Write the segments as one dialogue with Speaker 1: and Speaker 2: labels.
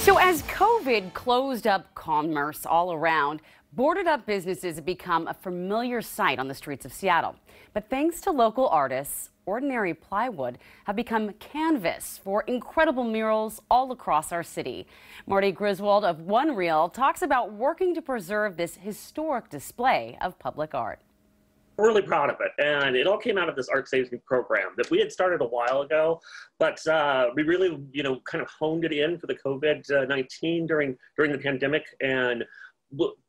Speaker 1: So, as COVID closed up commerce all around, boarded up businesses have become a familiar sight on the streets of Seattle. But thanks to local artists, ordinary plywood have become canvas for incredible murals all across our city. Marty Griswold of One Reel talks about working to preserve this historic display of public art
Speaker 2: really proud of it. And it all came out of this Art Saves Me program that we had started a while ago, but uh, we really, you know, kind of honed it in for the COVID-19 during, during the pandemic. And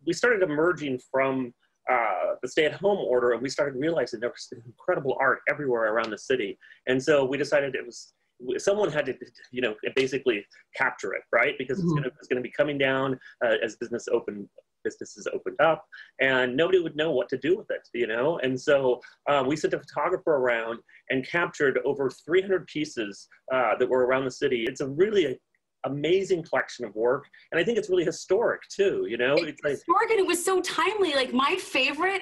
Speaker 2: we started emerging from uh, the stay-at-home order and we started realizing there was incredible art everywhere around the city. And so we decided it was someone had to you know basically capture it right because mm-hmm. it's going to be coming down uh, as business open businesses opened up and nobody would know what to do with it, you know? And so um, we sent a photographer around and captured over 300 pieces uh, that were around the city. It's a really amazing collection of work and i think it's really historic too you know
Speaker 3: it's, it's like, historic and it was so timely like my favorite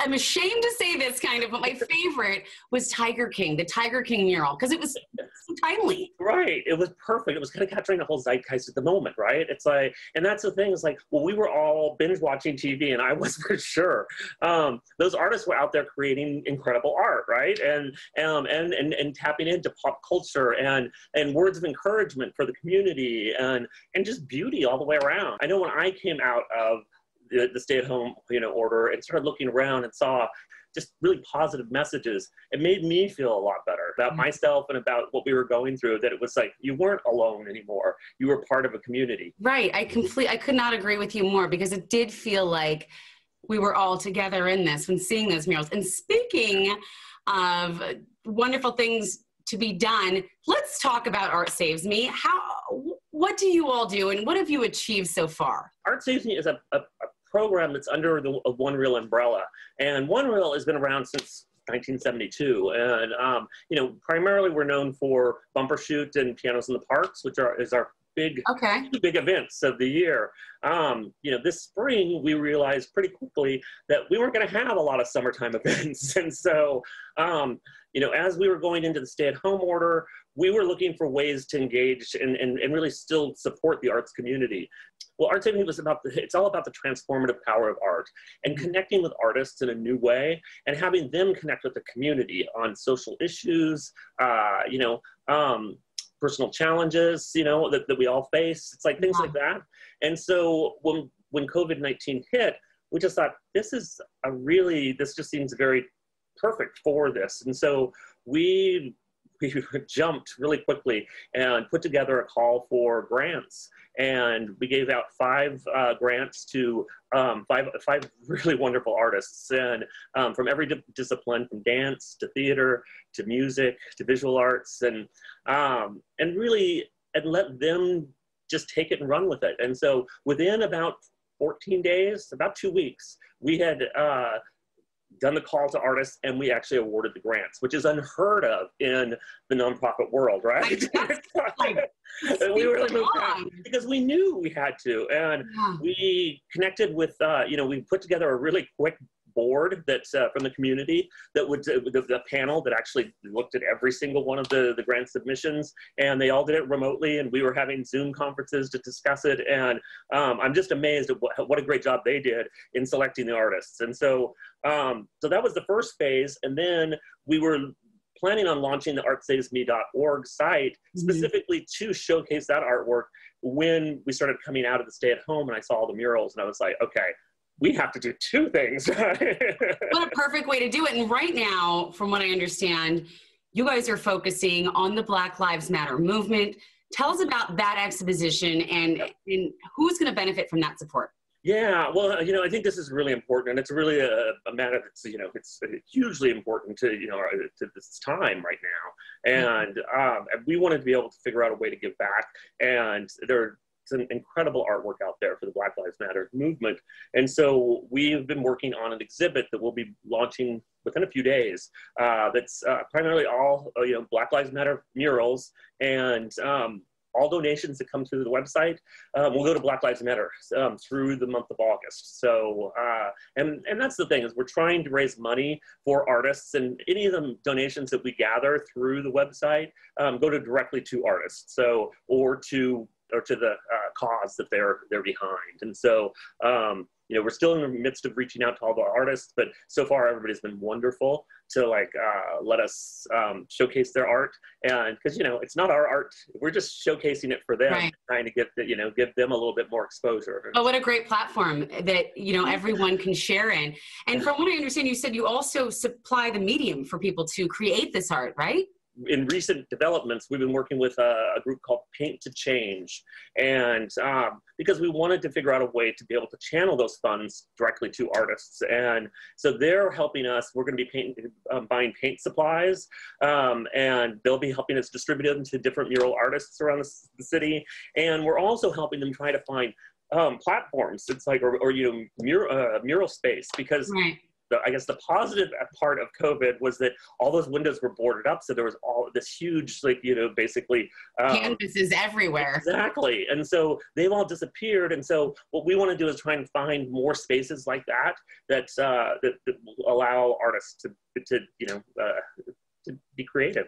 Speaker 3: I'm ashamed to say this kind of, but my favorite was Tiger King, the Tiger King mural, because it was so timely.
Speaker 2: Right. It was perfect. It was kind of capturing the whole zeitgeist at the moment, right? It's like, and that's the thing is like, well, we were all binge watching TV, and I was for sure. Um, those artists were out there creating incredible art, right? And um, and and and tapping into pop culture and and words of encouragement for the community and and just beauty all the way around. I know when I came out of the, stay-at-home you know order and started looking around and saw just really positive messages. It made me feel a lot better about mm-hmm. myself and about what we were going through. That it was like you weren't alone anymore. You were part of a community.
Speaker 3: Right. I completely. I could not agree with you more because it did feel like we were all together in this when seeing those murals. And speaking of wonderful things to be done, let's talk about Art Saves Me. How? What do you all do, and what have you achieved so far?
Speaker 2: Art Saves Me is a, a, a program that's under the One Reel umbrella. And One Reel has been around since 1972. And, um, you know, primarily we're known for Bumbershoot and Pianos in the Parks, which are, is our big, okay. big events of the year. Um, you know, this spring we realized pretty quickly that we weren't going to have a lot of summertime events. and so, um, you know, as we were going into the stay-at-home order, we were looking for ways to engage and, and, and really still support the arts community. Well, Art Saves Me was about the, it's all about the transformative power of art and connecting with artists in a new way and having them connect with the community on social issues, uh, you know, um, personal challenges, you know, that, that we all face. It's like things yeah. like that. And so when, when COVID-19 hit, we just thought this is a really, this just seems very perfect for this. And so we we jumped really quickly and put together a call for grants. And we gave out five uh, grants to um, five, five really wonderful artists and um, from every di discipline, from dance to theater to music to visual arts and, um, and really, and let them just take it and run with it. And so within about 14 days, about two weeks, we had uh, done the call to artists, and we actually awarded the grants, which is unheard of in the nonprofit world, right? we really moved on because we knew we had to, and yeah. we connected with, uh, you know, we put together a really quick board that's uh, from the community that would uh, the, the, panel that actually looked at every single one of the the grant submissions and they all did it remotely and we were having zoom conferences to discuss it and um, i'm just amazed at what, what, a great job they did in selecting the artists and so um, so that was the first phase and then we were planning on launching the artsavesme.org site mm-hmm. specifically to showcase that artwork when we started coming out of the stay at home and I saw all the murals and I was like, okay, we have to do two things.
Speaker 3: what a perfect way to do it. And right now, from what I understand, you guys are focusing on the Black Lives Matter movement. Tell us about that exposition and, and who's going to benefit from that support.
Speaker 2: Yeah, well, you know, I think this is really important, and it's really a, a matter that's, you know, it's hugely important to, you know, to this time right now, and um, we wanted to be able to figure out a way to give back, and there an incredible artwork out there for the Black Lives Matter movement. And so we've been working on an exhibit that we'll be launching within a few days. Uh, that's uh, primarily all uh, you know Black Lives Matter murals and. Um, all donations that come through the website um, will go to Black Lives Matter um, through the month of August. So, uh, and and that's the thing is we're trying to raise money for artists, and any of the donations that we gather through the website um, go to directly to artists. So, or to or to the uh, cause that they're they're behind. And so um, you know we're still in the midst of reaching out to all the artists, but so far everybody's been wonderful to like uh, let us um, showcase their art. And because you know it's not our art, we're just showcasing it for them,
Speaker 3: Right.
Speaker 2: trying to get the, you know give them a little bit more exposure.
Speaker 3: Oh, what a great platform that you know everyone can share in. And from what I understand, you said you also supply the medium for people to create this art, right?
Speaker 2: In recent developments, we've been working with a, a group called Paint to Change, and um, because we wanted to figure out a way to be able to channel those funds directly to artists, and so they're helping us. We're going to be um, buying paint supplies, um, and they'll be helping us distribute them to different mural artists around the, the city, and we're also helping them try to find. Um, platforms, it's like, or, or you know, mural, uh, mural space, because
Speaker 3: Right.
Speaker 2: The, I guess the positive part of COVID was that all those windows were boarded up, so there was all this huge, like you know, basically um,
Speaker 3: Canvases everywhere.
Speaker 2: exactly. And so they've all disappeared. And so what we want to do is try and find more spaces like that that uh, that, that will allow artists to to you know uh, to be creative.